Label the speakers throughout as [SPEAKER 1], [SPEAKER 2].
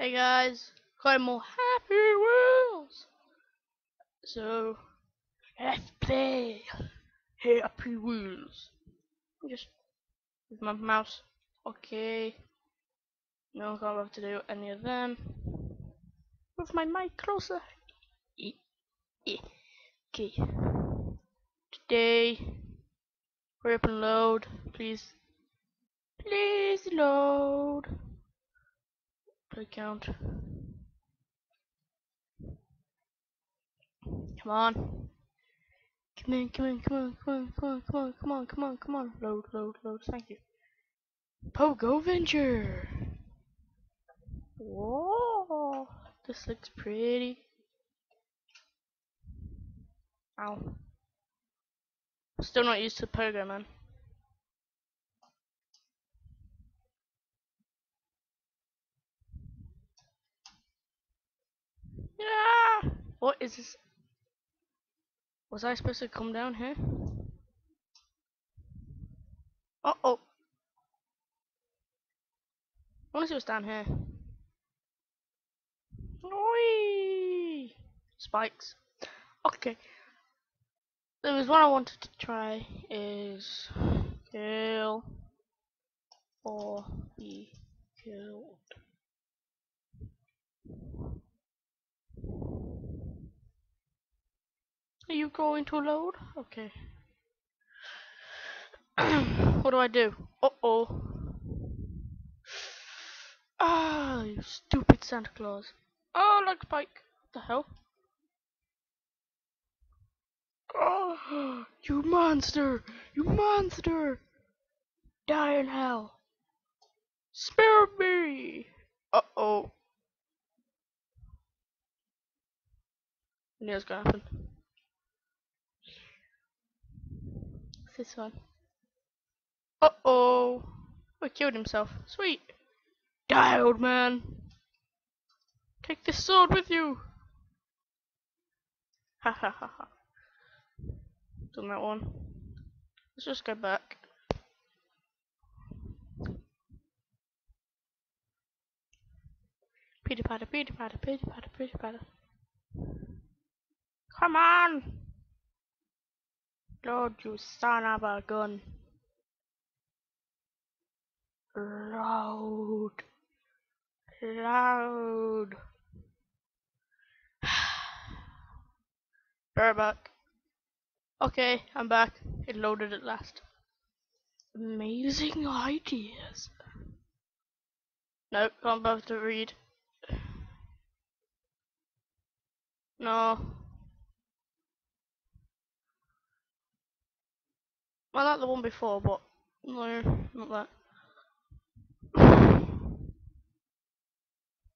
[SPEAKER 1] Hey guys, got more Happy Wheels. So let's play Happy Wheels. Just with my mouse. Okay. No, I can't have to do any of them. With my mic closer. Okay. Today, hurry up and load, please. Please load. Play count. Come on. Come in, come in, come on, come on, come on, come on, come on, come on, come on. Load, load, load. Thank you. Pogo Venture. Whoa, this looks pretty. Ow. Still not used to Pogo, man. Yeah. What is this? Was I supposed to come down here? Uh oh. I want to see what's down here. Whee! Spikes. Okay. There was one I wanted to try is kill or be killed. Are you going to load? Okay. what do I do? Uh oh. Ah, you stupid Santa Claus. Oh, look, Spike. What the hell? Oh, you monster! You monster! Die in hell! Spare me! Uh oh. I gonna happen. This one? Uh oh. Oh, he killed himself. Sweet. Die, old man. Take this sword with you. Ha ha ha ha. Done that one. Let's just go back. Peter patter, Peter patter, Peter patter, Peter patter. Come on! Lord, you son of a gun. Loud. Loud. Bear back. Okay, I'm back. It loaded at last. Amazing ideas. Nope, can't bother to read. No. I like the one before, but no, not that.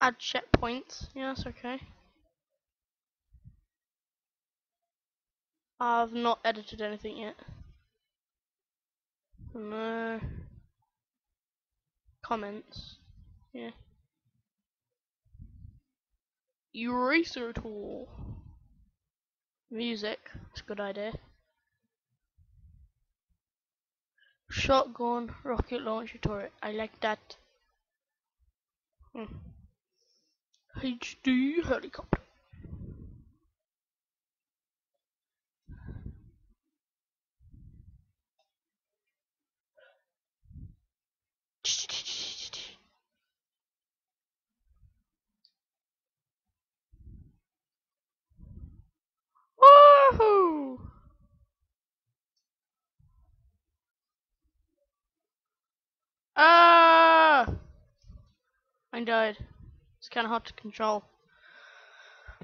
[SPEAKER 1] Add checkpoints. Yes, okay. I've not edited anything yet. No. Comments. Yeah. Eraser tool. Music. That's a good idea. Shotgun rocket launcher turret. I like that. Hmm. HD helicopter. Woohoo! Ah! I died. It's kind of hard to control.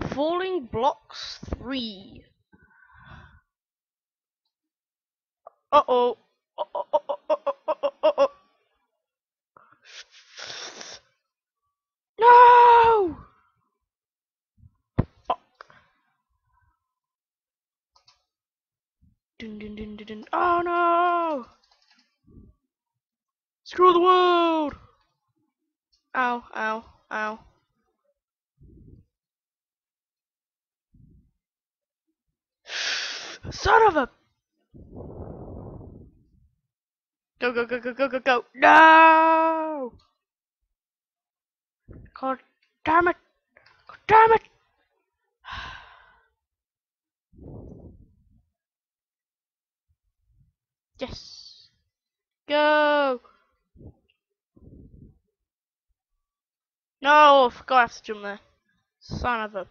[SPEAKER 1] Falling blocks three. Uh oh. Uh oh. Oh. Oh. Oh. Oh. No! Dun dun dun dun. Oh no! Screw the world! Ow, ow, ow. Son of a... Go, go, go, go, go, go, go. No! God Damn it! God Damn it! Yes! Go! No, I forgot I have to jump there. Son of a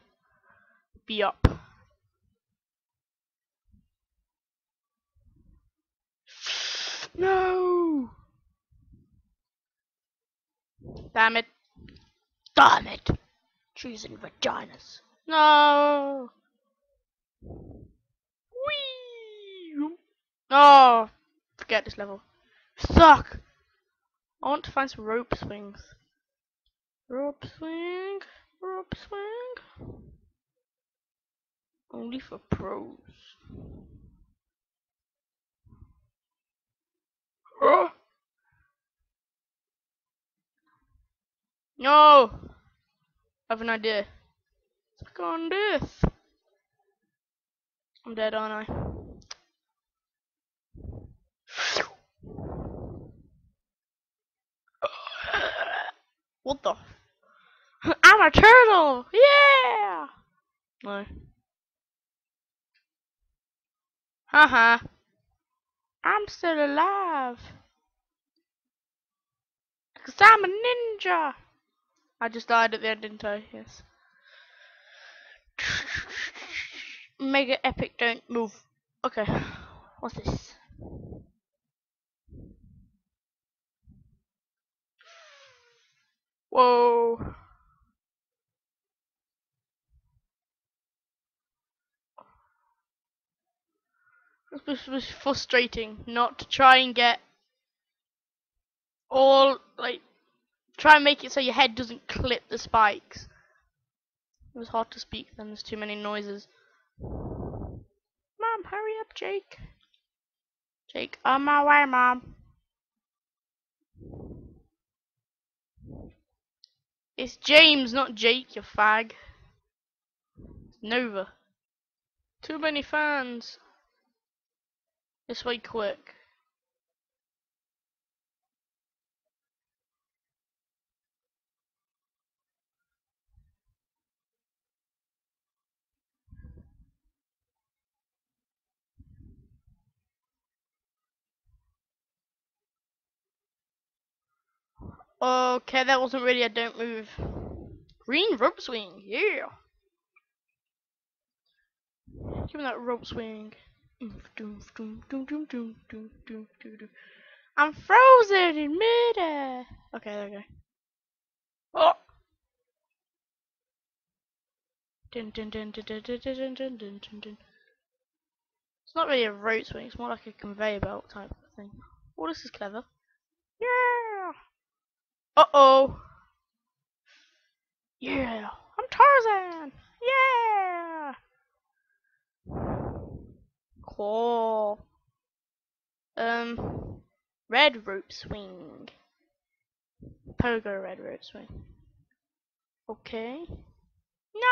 [SPEAKER 1] be up. No! Damn it. Damn it! Choosing vaginas. No! Whee! Oh! Forget this level. Suck! I want to find some rope swings. Rope swing, rope swing. Only for pros. Oh. No! I have an idea. Click on this. I'm dead, aren't I? What the? A turtle! Yeah! No. Haha. I'm still alive. Cause I'm a ninja. I just died at the end, didn't I? Yes. Mega epic, don't move. Okay. What's this? Whoa. This was frustrating not to try and get all like try and make it so your head doesn't clip the spikes. It was hard to speak then there's too many noises. Mom, hurry up, Jake. Jake, on my way, Mom. It's James, not Jake, you fag. Nova. Too many fans. This way quick. Okay, that wasn't really a don't move. Green rope swing, yeah. Give me that rope swing. I'm frozen in midair. Okay, there we go. Oh. It's not really a rope swing, it's more like a conveyor belt type of thing. Oh, this is clever. Yeah! Uh oh! Yeah! I'm Tarzan! Yeah! Cool. Um, red rope swing. Pogo red rope swing. Okay. No!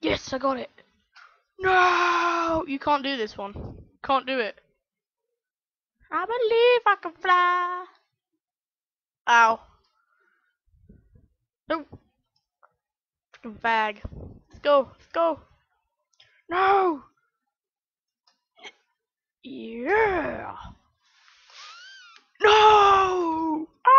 [SPEAKER 1] Yes, I got it. No! You can't do this one. Can't do it. I believe I can fly. Ow. No. Fucking fag. Let's go. Let's go. No. Yeah. No. Ah.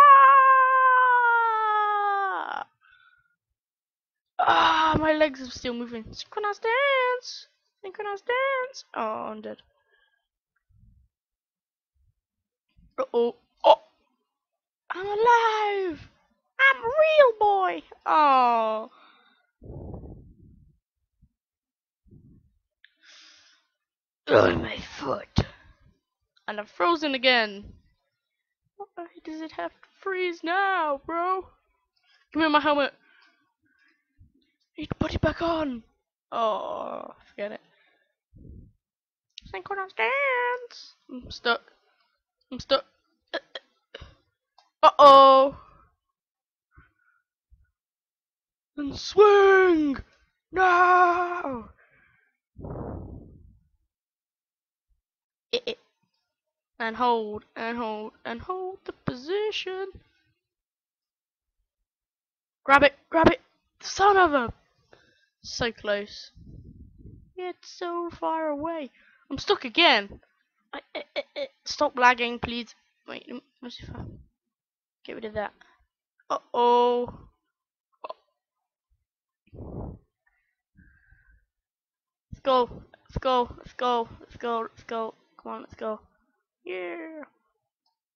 [SPEAKER 1] Ah, my legs are still moving. Synchronized dance. Synchronized dance. Oh, I'm dead. Uh oh. Oh. I'm alive. I'm real boy. Oh. On my foot. And I'm frozen again. Why does it have to freeze now, bro? Give me my helmet. Need to put it back on. Oh, forget it. Synchronous dance. I'm stuck. I'm stuck. Uh oh. And swing! No! And hold, and hold, and hold the position. Grab it, grab it! Son of a... So close. It's so far away. I'm stuck again. I, I, I, stop lagging, please. Wait, let's see if I get rid of that. Uh oh. Let's go. Let's go. Let's go. Let's go. Let's go. Come on, let's go. Yeah.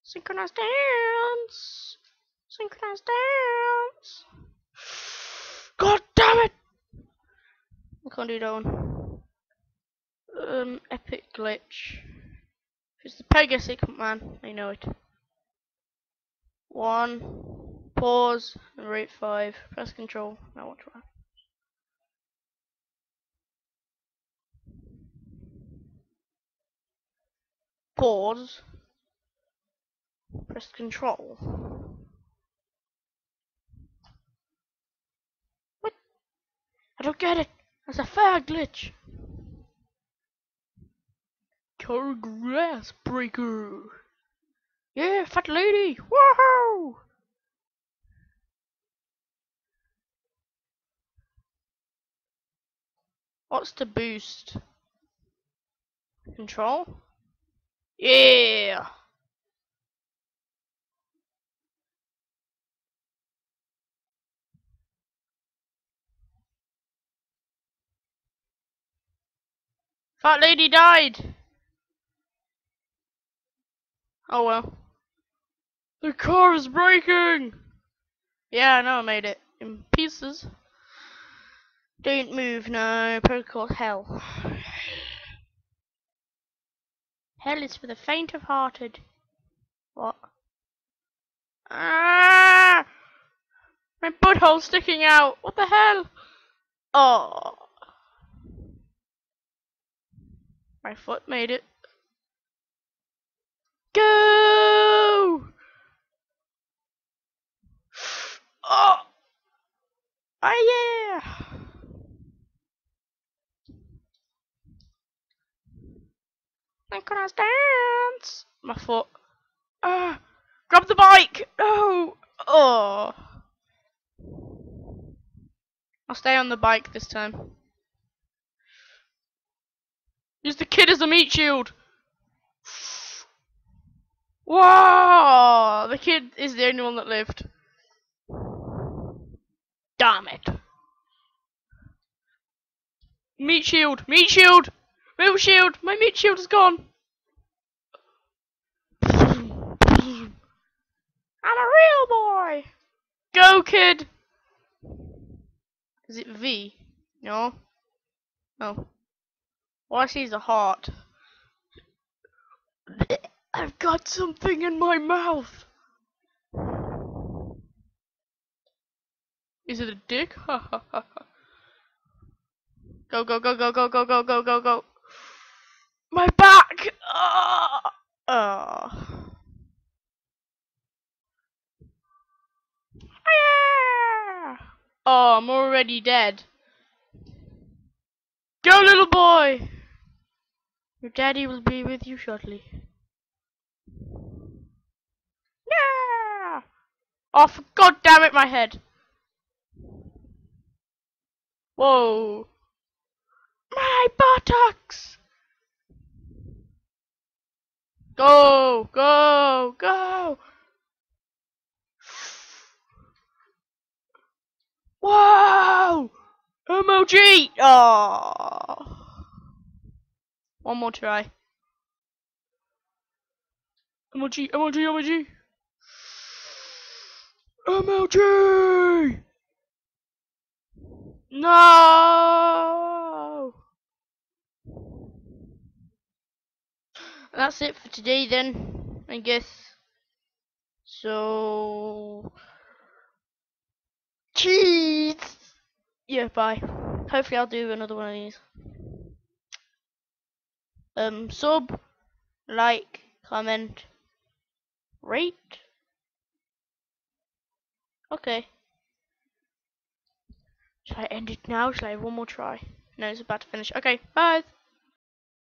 [SPEAKER 1] Synchronized dance. Synchronized dance. God damn it! I can't do that one. Um, epic glitch. It's the Pegasus man, I know it. One, pause, and rate five. Press control. Now watch what Pause. Press control. What? I don't get it. That's a fair glitch. Grass breaker. Yeah, fat lady. Woohoo! What's the boost? Control? Yeah! Fat lady died! Oh well. The car is breaking! Yeah, I know I made it in pieces. Don't move now, protocol hell. Hell is for the faint of hearted. What? Ah! My butthole's sticking out! What the hell? Oh. My foot made it. Go! Oh! Oh yeah! Synchronous dance! My foot. Ah! Grab the bike! No! Oh! I'll stay on the bike this time. Use the kid as a meat shield! Whoa! The kid is the only one that lived. Damn it. Meat shield! Meat shield! Meat shield! My meat shield is gone! I'm a real boy! Go, kid! Is it V? No? No. All I see is a heart. I've got something in my mouth. Is it a dick? Ha ha ha ha. Go go go go go go go go go go. My back. Oh. oh. Yeah. Oh, I'm already dead. Go, little boy. Your daddy will be with you shortly. Oh, for god damn it, my head. Whoa. My buttocks! Go, go, go! Whoa! MLG! Oh. One more try. MLG, MLG, MLG! MLG! No! That's it for today then, I guess. So... Cheese! Yeah, bye. Hopefully I'll do another one of these. Um, sub, like, comment, rate. Okay. Should I end it now? Should I have one more try? No, it's about to finish. Okay, bye.